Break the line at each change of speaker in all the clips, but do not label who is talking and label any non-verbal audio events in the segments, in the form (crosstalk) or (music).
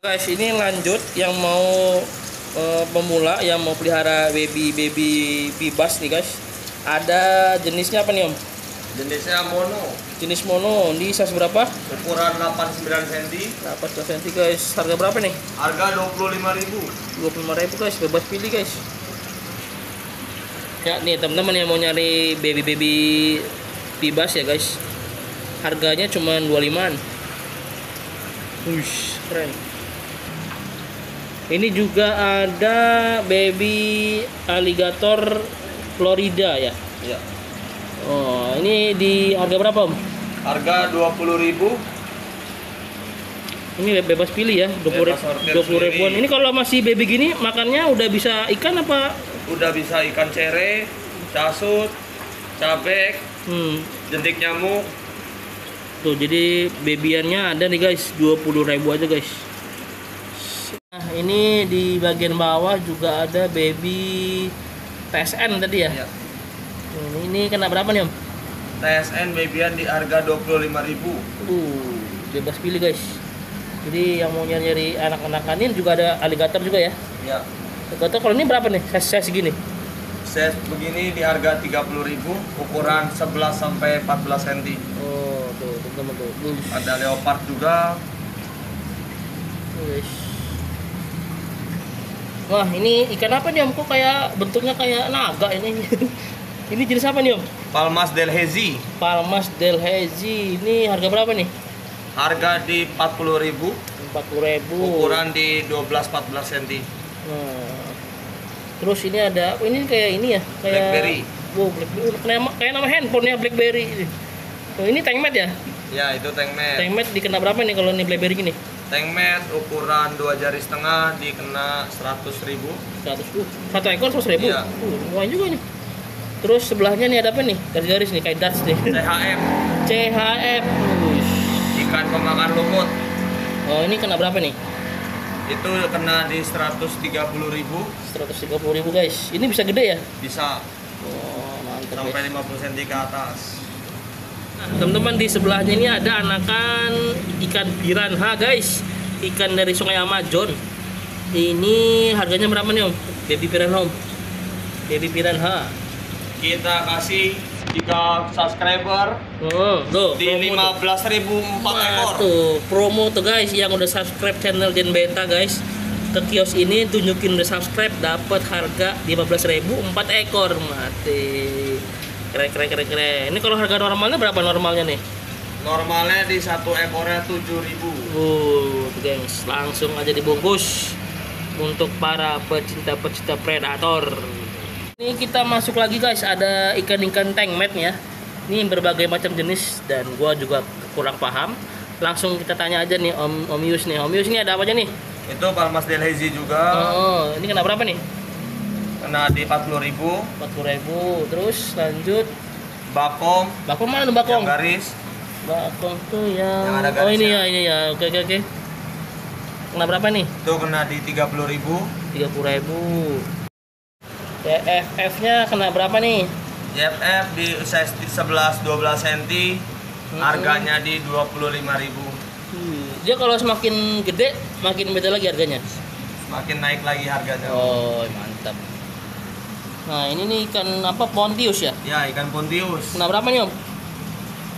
Guys, ini lanjut yang mau eh, pemula yang mau pelihara baby baby bibas nih guys. Ada jenisnya apa nih om?
Jenisnya mono,
Jenis mono. Ini size berapa?
ukuran 89 cm,
18 cm guys. Harga berapa nih?
harga 25.000.
25.000 guys. Bebas pilih guys. Ya nih teman-teman yang mau nyari baby baby bibas ya guys. Harganya cuma 25-an. Wush, keren. Ini juga ada baby alligator Florida ya.
Ya.
Oh, ini di harga berapa, Om?
Harga 20.000.
Ini be- bebas pilih ya, 20
Bebas
20 ribuan. Ini kalau masih baby gini makannya udah bisa ikan apa?
Udah bisa ikan cere, casut, cabek,
Hmm.
jentik nyamuk.
Tuh, jadi babyannya ada nih guys, 20 ribu aja guys. Ini di bagian bawah juga ada baby TSN tadi ya.
Ya.
Ini, ini kena berapa nih, Om?
TSN babyan di harga 25.000.
Uh, bebas pilih guys. Jadi yang mau nyari anak-anak ini juga ada alligator juga ya.
Ya.
Alligator kalau ini berapa nih? Size, size segini.
Set begini di harga 30.000, ukuran 11 sampai 14 cm.
Oh, tuh teman-teman tuh.
Ada leopard juga.
Wush. Wah, ini ikan apa nih Om? Kok kayak bentuknya kayak naga ini? (laughs) ini jenis apa nih Om?
Palmas Delhaize.
Palmas Delhaize. Ini harga berapa nih?
Harga di 40.000,
40.000.
ukuran di 12-14 cm.
Nah. Terus ini ada oh, ini kayak ini ya, kayak
Blackberry.
Wow, Blackberry. Kayak, nama- kayak nama handphone ya Blackberry. Oh, ini tankmat ya?
Ya, itu tank mat.
Tankmat dikena berapa nih kalau ini Blackberry gini?
Tank mat ukuran dua jari setengah dikena 100.000.
100 uh, satu ekor 100 ribu?
Iya.
uh, lumayan juga nih. Terus sebelahnya nih ada apa nih? Garis-garis nih kayak darts nih. CHF (laughs) Wush.
ikan pemakan lumut
oh ini kena berapa nih?
Itu kena di 130.000
130 ribu. Guys. Ini bisa gede ya?
Bisa.
Oh mantap
sampai
guys.
50 cm ke atas.
Nah, teman-teman di sebelahnya ini ada anakan ikan piranha guys. Ikan dari sungai Amazon. Ini harganya berapa nih om? Baby piranha om. Baby piranha
Kita kasih jika subscriber
oh tuh
di
promo tuh.
15.000 4
Wah,
ekor.
tuh. Promo tuh guys. Yang udah subscribe channel Gen Beta guys. Ke kios ini tunjukin udah subscribe dapat harga 15.000 4 ekor mati. Keren keren keren keren. Ini kalau harga normalnya berapa normalnya nih
Normalnya di satu ekornya 7.000.
uh tuh, gengs. Langsung aja dibungkus untuk para pecinta-pecinta predator. Ini kita masuk lagi guys. Ada ikan-ikan tank mat ya. Ini berbagai macam jenis dan gua juga kurang paham. Langsung kita tanya aja nih Om Om Yus nih. Om Yus ini ada apa aja nih?
Itu Palmas Delhaize juga.
Oh ini kena berapa nih?
Kena di 40.000.
40.000 terus lanjut.
Bakong.
Bakong mana tuh
yang
bakong
garis
bakong tuh yang,
Yang ada
oh ini ya ini ya. Oke oke oke. Kena berapa nih?
Itu kena di 30.000.
30.000 TFF nya kena berapa nih?
YFF di size di 11 12 cm. Harganya di 25.000.
Hmm, dia kalau semakin gede makin beda lagi harganya?
Makin naik lagi harganya.
oh mantap. Nah ini nih ikan apa? Pontius ya?
Ya, ikan pontius.
kena berapa nih om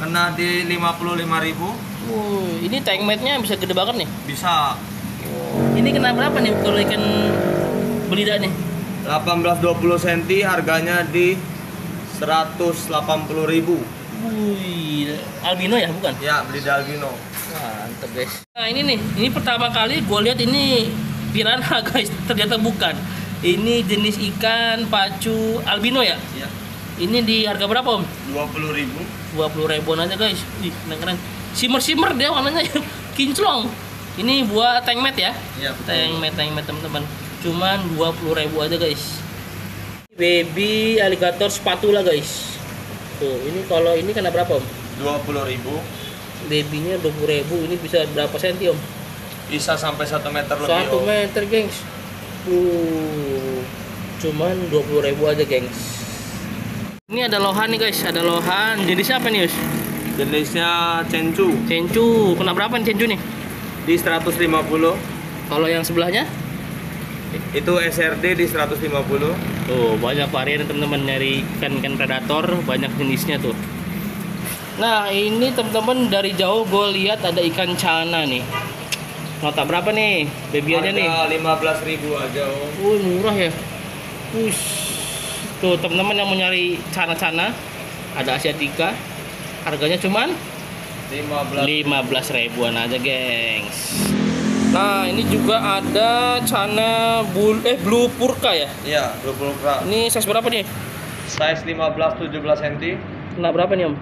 Kena di 55.000.
uh, ini tank mate-nya bisa gede banget nih.
Bisa.
Ini kena berapa nih kalau ikan belida nih?
18-20 cm harganya di 180.000.
Wih, albino ya bukan?
Ya, beli di albino.
mantep guys. Nah ini nih ini pertama kali gue lihat ini piranha (laughs) guys. Ternyata bukan. Ini jenis ikan pacu albino ya?
Ya,
ini di harga berapa om?
20.000.
20 ribuan aja guys. Ih, keren keren shimmer shimmer dia warnanya (laughs) kinclong. Ini buat tank mat ya?
Ya,
tank mat tank mat teman-teman. Cuman 20 ribu aja guys. Baby alligator spatula guys. Tuh ini kalau ini kena berapa om?
20.000.
babynya 20 ribu. Ini bisa berapa senti om?
Bisa sampai 1 meter lebih.
satu meter gengs. Uh cuman 20 ribu aja gengs ini ada lohan nih guys ada lohan jenisnya apa nih Yus?
Jenisnya cencu
Cencu, kena berapa nih cencu nih?
di 150.
Kalau yang sebelahnya?
Itu SRD di 150.
Tuh, banyak varian teman-teman nyari ikan-ikan predator, banyak jenisnya tuh. Nah, ini teman-teman dari jauh gue lihat ada ikan cana nih. Nota berapa nih? Babyannya nih.
Harga 15.000 aja om.
Wih, murah ya. Wush. Tuh, teman-teman yang mau nyari cana-cana, ada Asiatica. Harganya cuman
15
15 ribuan aja, gengs. Nah, ini juga ada cana bul eh blue purka ya.
Iya, 20 gram.
Ini size berapa nih?
Size 15 17 cm.
Nah, berapa nih, Om?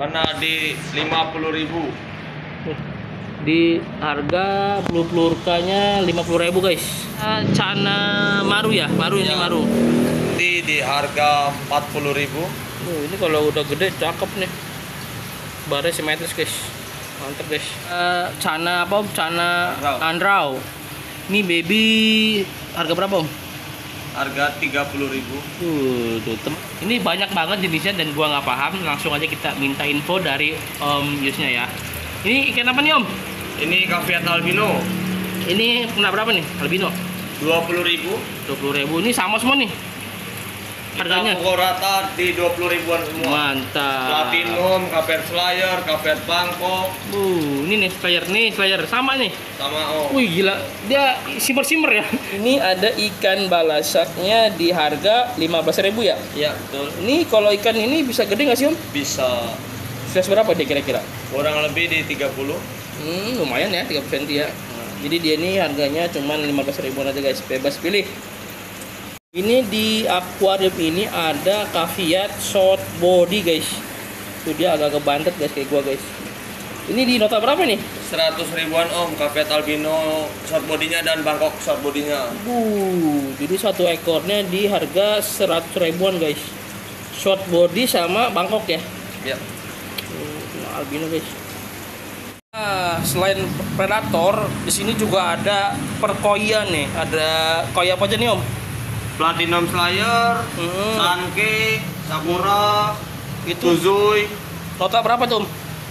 Karena di 50.000.
Di harga blue purkanya 50.000 guys. Ah, Cana maru ya, maru ini
Ya.
maru.
Di di harga 40.000.
Oh, ini kalau udah gede cakep nih. Barnya simetris guys. Mantep guys. Eh, cana apa? Om? Cana
Andrau.
Ini baby harga berapa om?
Harga 30.000.
Uh, tuh, tem- ini banyak banget jenisnya dan gua nggak paham. Langsung aja kita minta info dari Om Yusnya ya. Ini ikan apa nih Om?
Ini Caviat albino
Ini kena berapa nih? Albino.
20.000.
20 ribu. Ini sama semua nih. Harganya.
Kita pukul rata di 20 ribuan semua.
Mantap.
Platinum, Caviat Slayer, Caviat Bangkok,
Uh, ini nih slayer nih, slayer sama nih.
sama oh.
Wih gila, dia simmer-simmer ya. Ini ada ikan balasaknya di harga 15.000 ya.
Iya, betul.
Ini kalau ikan ini bisa gede nggak sih Om?
Bisa
Size berapa dia kira-kira?
kurang lebih di 30.
Hmm, lumayan ya, 30 cm ya. Jadi dia ini harganya cuman 15 ribuan aja guys, bebas pilih. Ini di akuarium ini ada caviat short body guys. Tuh dia agak kebantet guys kayak gua guys. Ini di nota berapa nih?
100 ribuan om, Caviat albino short bodinya dan Bangkok short bodinya.
Uh, jadi satu ekornya di harga 100 ribuan guys. Short body sama Bangkok ya.
Ya.
Nah, albino guys. Nah, selain predator, di sini juga ada perkoian nih. Ada koi apa aja nih om?
Platinum Slayer,
Hmm.
Sanke, Sakura,
Itu
Tuzui,
nota berapa tuh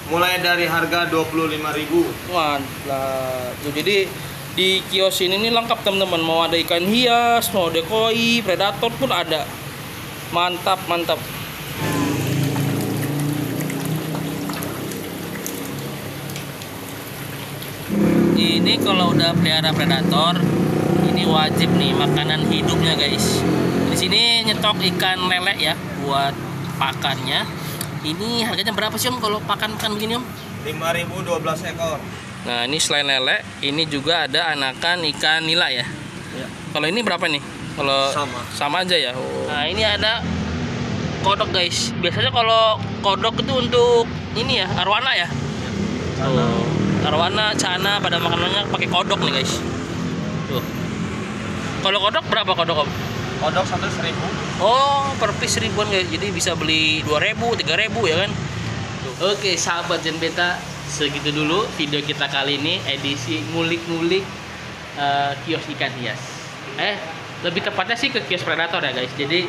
mulai dari harga 25.000.
Mantap. Tuh, jadi di kios ini nih lengkap teman-teman. Mau ada ikan hias, mau ada koi, predator pun ada. Mantap, mantap. Ini kalau udah pelihara predator, wajib nih makanan hidupnya guys. Di sini nyetok ikan lele ya buat pakannya. Ini harganya berapa sih om kalau pakan-pakan begini om?
5.000 12 ekor.
Nah ini selain lele, ini juga ada anakan ikan nila ya.
Ya.
Kalau ini berapa nih? Kalau
Sama.
sama aja ya. Nah ini ada kodok guys. Biasanya kalau kodok itu untuk ini ya arwana ya. Tuh. Arwana, cana pada makanannya pakai kodok nih guys. Tuh. Kalau kodok berapa kodok om?
Kodok satu seribu.
Oh, per piece ribuan guys. Jadi bisa beli 2000, 3000 ya kan? Oke, sahabat Jen Beta, segitu dulu video kita kali ini edisi ngulik-ngulik eh, kios ikan hias. Eh, lebih tepatnya sih ke kios predator ya guys. Jadi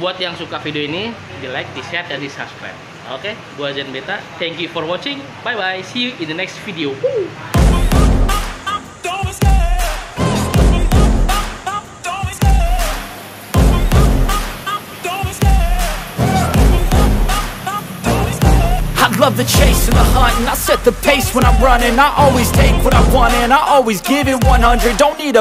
buat yang suka video ini, di like, di share, dan di subscribe. Oke, gua Jen Beta. Thank you for watching. Bye bye. See you in the next video. Woo!
The pace when I'm running. I always take what I want and I always give it 100 Don't need a